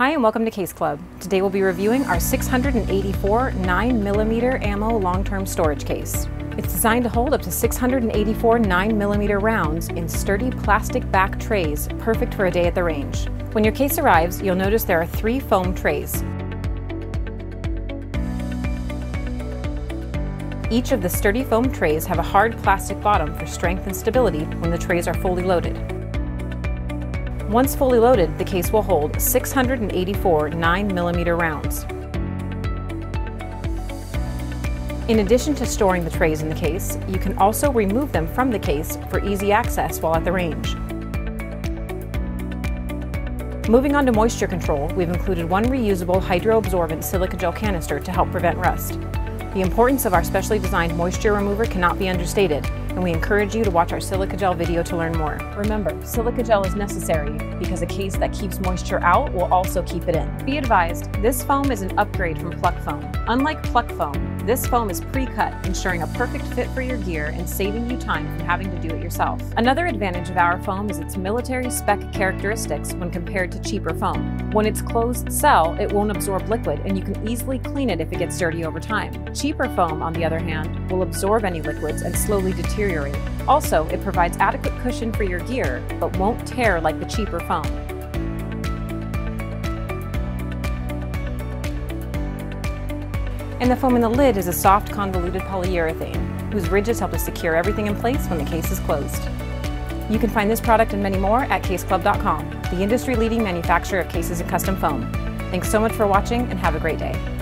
Hi and welcome to Case Club. Today we'll be reviewing our 684 9mm ammo long-term storage case. It's designed to hold up to 684 9mm rounds in sturdy plastic back trays, perfect for a day at the range. When your case arrives, you'll notice there are three foam trays. Each of the sturdy foam trays have a hard plastic bottom for strength and stability when the trays are fully loaded. Once fully loaded, the case will hold 684 9mm rounds. In addition to storing the trays in the case, you can also remove them from the case for easy access while at the range. Moving on to moisture control, we've included one reusable hydroabsorbent silica gel canister to help prevent rust. The importance of our specially designed moisture remover cannot be understated, and we encourage you to watch our silica gel video to learn more. Remember, silica gel is necessary because a case that keeps moisture out will also keep it in. Be advised, this foam is an upgrade from Pluck Foam. Unlike Pluck Foam, this foam is pre-cut, ensuring a perfect fit for your gear and saving you time from having to do it yourself. Another advantage of our foam is its military spec characteristics when compared to cheaper foam. When it's closed cell, it won't absorb liquid and you can easily clean it if it gets dirty over time. Cheaper foam, on the other hand, will absorb any liquids and slowly deteriorate. Also, it provides adequate cushion for your gear, but won't tear like the cheaper foam. And the foam in the lid is a soft convoluted polyurethane, whose ridges help to secure everything in place when the case is closed. You can find this product and many more at caseclub.com, the industry-leading manufacturer of cases and custom foam. Thanks so much for watching and have a great day.